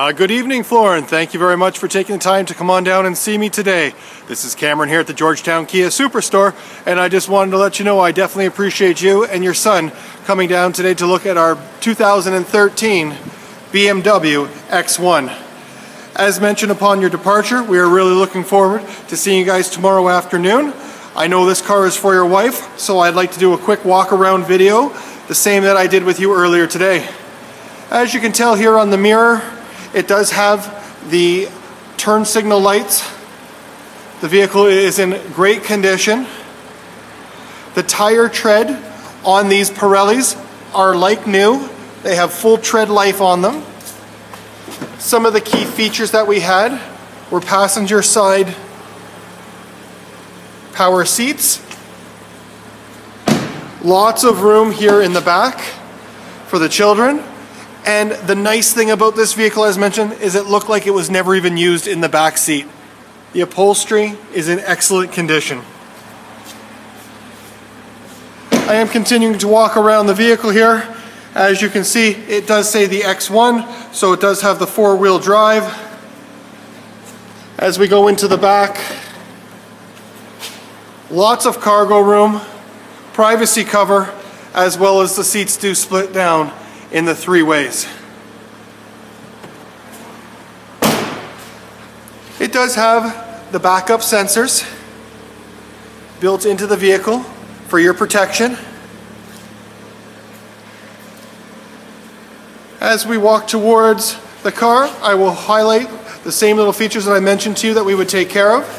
Uh, good evening, Florin. Thank you very much for taking the time to come on down and see me today. This is Cameron here at the Georgetown Kia Superstore, and I just wanted to let you know I definitely appreciate you and your son coming down today to look at our 2013 BMW X1. As mentioned upon your departure, we are really looking forward to seeing you guys tomorrow afternoon. I know this car is for your wife, so I'd like to do a quick walk around video, the same that I did with you earlier today. As you can tell here on the mirror, it does have the turn signal lights. The vehicle is in great condition. The tire tread on these Pirellis are like new. They have full tread life on them. Some of the key features that we had were passenger side power seats. Lots of room here in the back for the children. And the nice thing about this vehicle, as mentioned, is it looked like it was never even used in the back seat. The upholstery is in excellent condition. I am continuing to walk around the vehicle here. As you can see, it does say the X1, so it does have the four-wheel drive. As we go into the back, lots of cargo room, privacy cover, as well as the seats do split down in the three ways. It does have the backup sensors built into the vehicle for your protection. As we walk towards the car, I will highlight the same little features that I mentioned to you that we would take care of.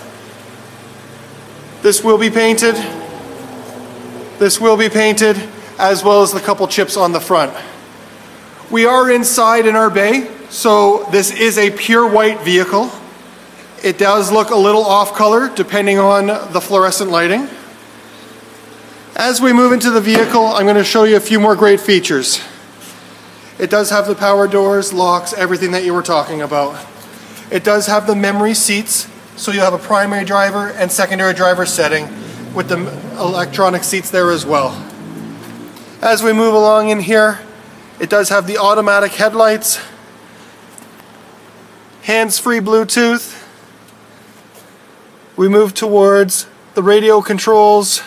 This will be painted. This will be painted, as well as the couple chips on the front. We are inside in our bay, so this is a pure white vehicle. It does look a little off color depending on the fluorescent lighting. As we move into the vehicle, I'm going to show you a few more great features. It does have the power doors, locks, everything that you were talking about. It does have the memory seats, so you have a primary driver and secondary driver setting with the electronic seats there as well. As we move along in here, it does have the automatic headlights, hands-free Bluetooth. We move towards the radio controls,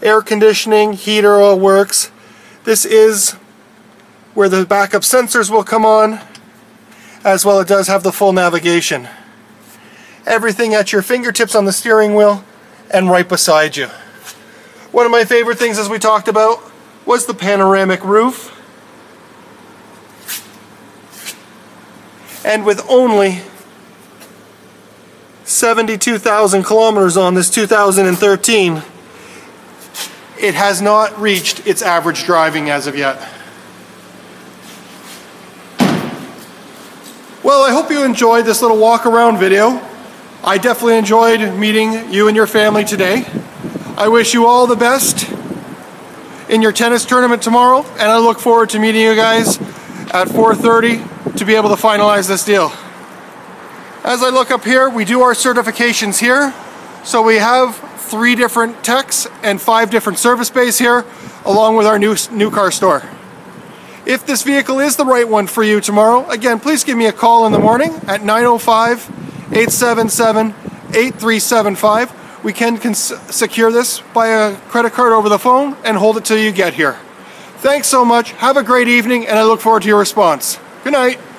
air conditioning, heater all works. This is where the backup sensors will come on, as well it does have the full navigation. Everything at your fingertips on the steering wheel and right beside you. One of my favorite things as we talked about was the panoramic roof. And with only 72,000 kilometers on this 2013, it has not reached its average driving as of yet. Well, I hope you enjoyed this little walk around video. I definitely enjoyed meeting you and your family today. I wish you all the best in your tennis tournament tomorrow, and I look forward to meeting you guys at 4.30 to be able to finalize this deal. As I look up here, we do our certifications here. So we have three different techs and five different service bays here, along with our new, new car store. If this vehicle is the right one for you tomorrow, again, please give me a call in the morning at 905-877-8375. We can secure this by a credit card over the phone and hold it till you get here. Thanks so much. Have a great evening, and I look forward to your response. Good night.